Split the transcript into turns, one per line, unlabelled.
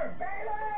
Baylor!